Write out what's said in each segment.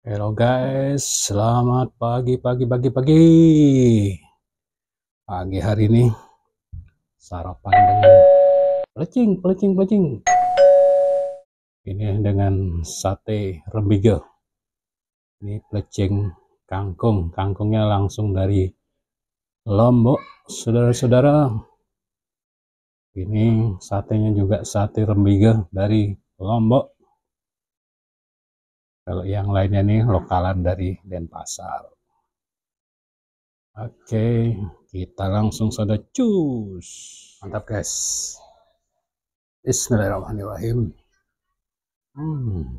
Hello guys, selamat pagi, pagi, pagi, pagi. Pagi hari ini sarapan dengan pelecing, pelecing, pelecing. Ini dengan sate rembige. Ini pelecing kangkung, kangkungnya langsung dari Lombok, saudara-saudara. Ini satenya juga sate rembige dari Lombok. Kalau yang lainnya nih lokalan dari Denpasar. Oke, kita langsung saja cus. Mantap guys. Bismillahirrahmanirrahim. Hmm.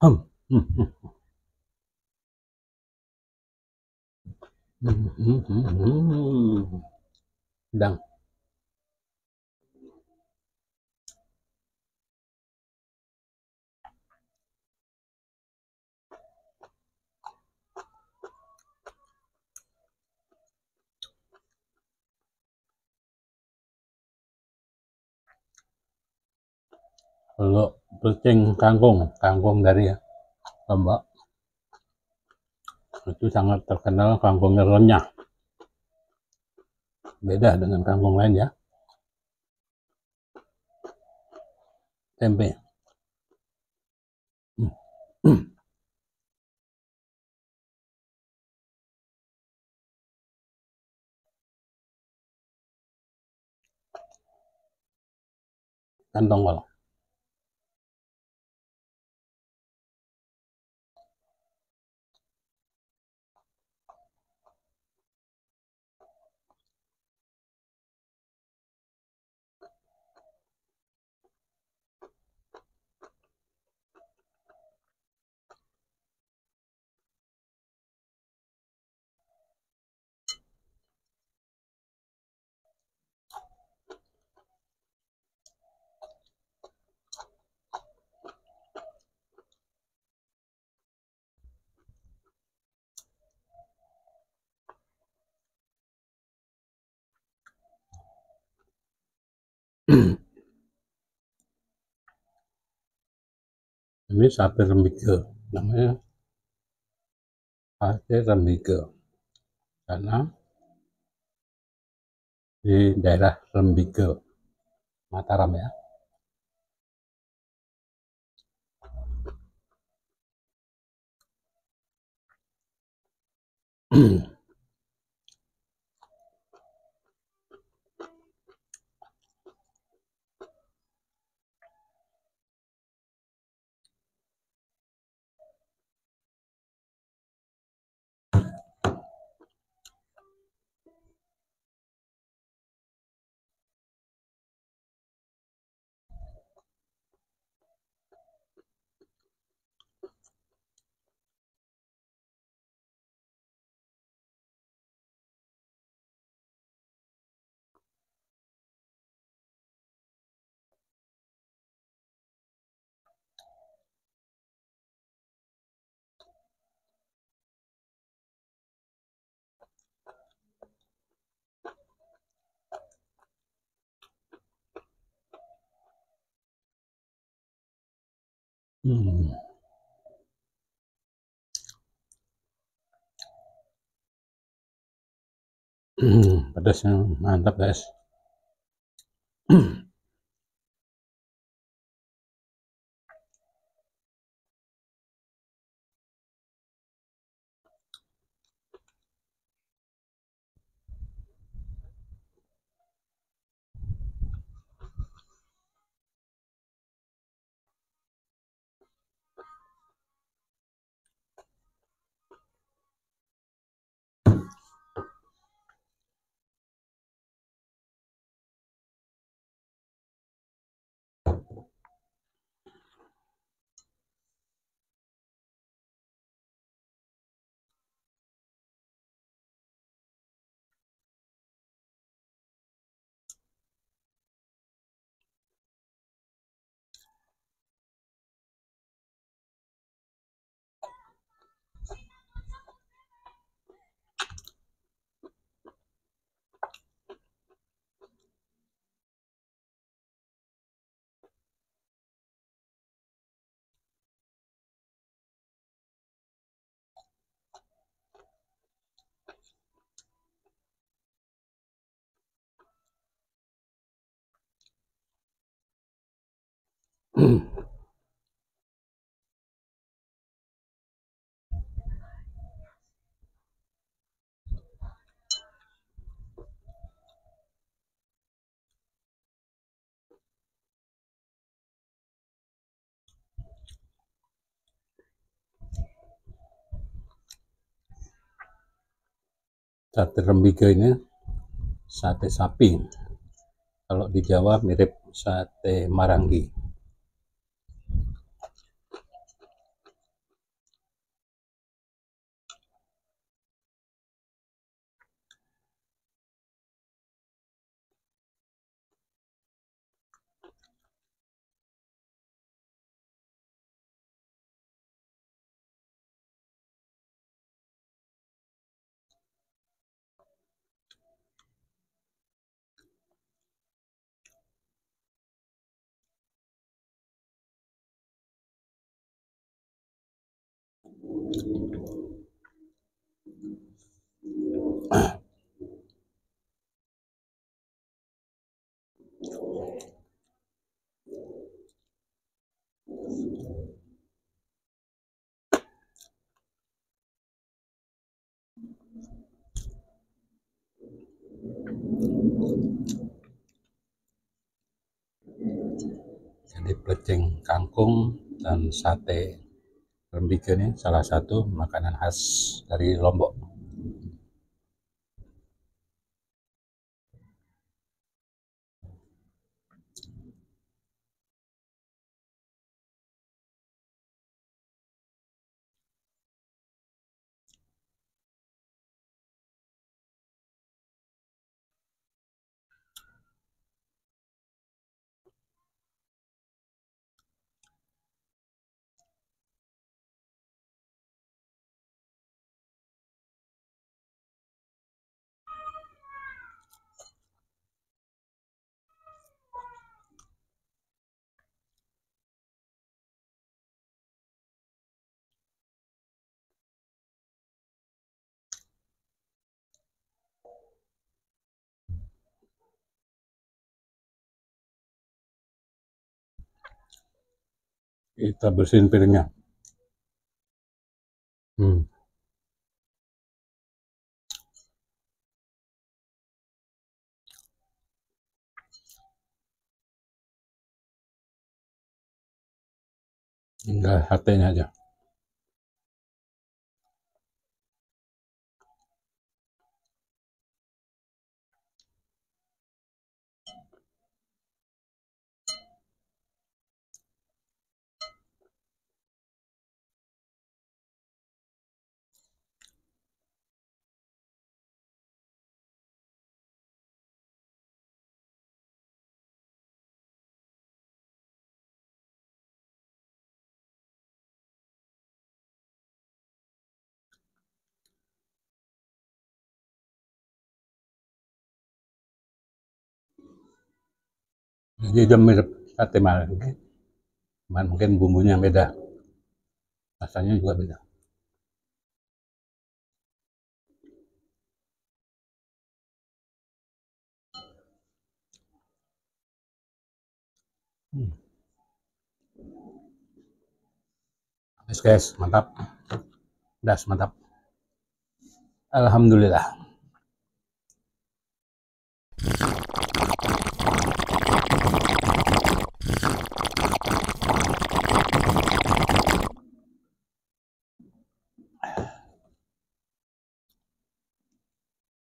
Hmm. Hmm. Hmm. Hmm. Hmm. Hmm. Hmm. Kalau pelecing kangkung, kangkung dari Lombok itu sangat terkenal kangkungnya renyah. Beda dengan kangkung lain ya. Tempe. Kantong Ini sate rembige, namanya sate rembige karena di daerah Rembige, Mataram ya. Hmm. Hmm, pedasnya mantap guys. Sate rembige ini sate sapi. Kalau di Jawa mirip sate marangi jadi plecing kangkung dan sate rembige ini salah satu makanan khas dari Lombok kita bersihin piringnya hmm. tinggal satenya aja jadi dia mirip sate cuman mungkin bumbunya beda. Rasanya juga beda. Hmm. Guys. Mantap. Das mantap. Alhamdulillah